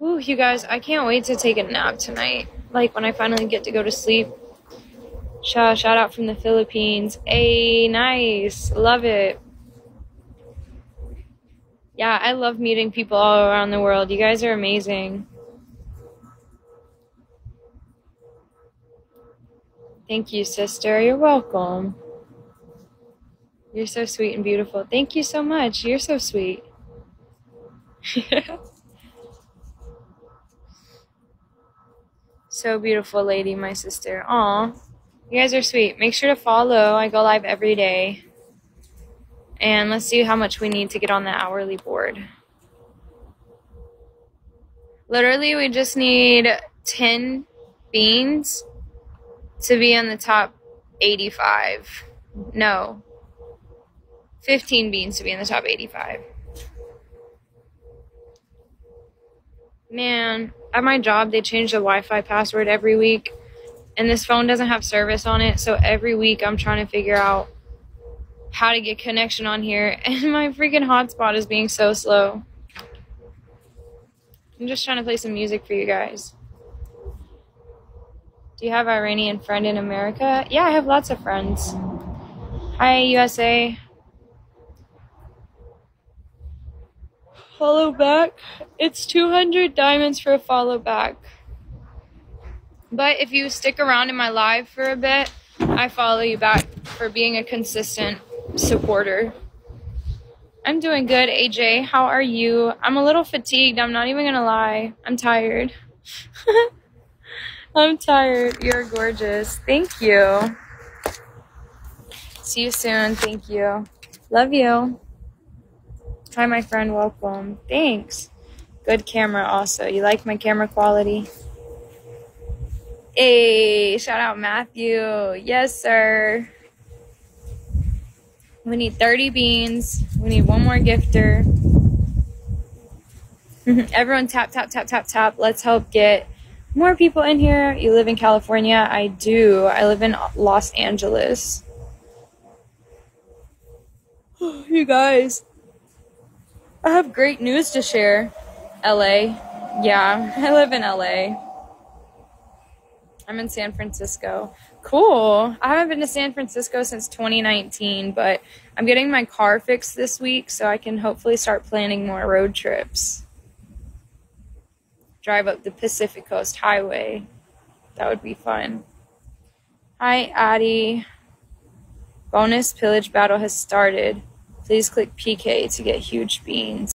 Ooh, you guys, I can't wait to take a nap tonight. Like when I finally get to go to sleep. Shout, shout out from the Philippines. Hey, nice. Love it. Yeah, I love meeting people all around the world. You guys are amazing. Thank you, sister. You're welcome. You're so sweet and beautiful. Thank you so much. You're so sweet. so beautiful, lady, my sister. Aw. You guys are sweet. Make sure to follow. I go live every day. And let's see how much we need to get on the hourly board. Literally, we just need 10 beans to be in the top 85. No. 15 beans to be in the top 85. Man, at my job, they change the Wi Fi password every week, and this phone doesn't have service on it. So every week, I'm trying to figure out how to get connection on here, and my freaking hotspot is being so slow. I'm just trying to play some music for you guys. Do you have Iranian friend in America? Yeah, I have lots of friends. Hi, USA. Follow back. It's 200 diamonds for a follow back. But if you stick around in my live for a bit, I follow you back for being a consistent supporter. I'm doing good, AJ. How are you? I'm a little fatigued. I'm not even gonna lie. I'm tired. I'm tired. You're gorgeous. Thank you. See you soon. Thank you. Love you. Hi, my friend. Welcome. Thanks. Good camera, also. You like my camera quality? Hey, shout out Matthew. Yes, sir. We need 30 beans. We need one more gifter. Everyone tap, tap, tap, tap, tap. Let's help get more people in here. You live in California? I do. I live in Los Angeles. you guys, I have great news to share. LA. Yeah, I live in LA. I'm in San Francisco. Cool. I haven't been to San Francisco since 2019, but I'm getting my car fixed this week so I can hopefully start planning more road trips. Drive up the Pacific Coast Highway. That would be fun. Hi, Addie. Bonus pillage battle has started. Please click PK to get huge beans.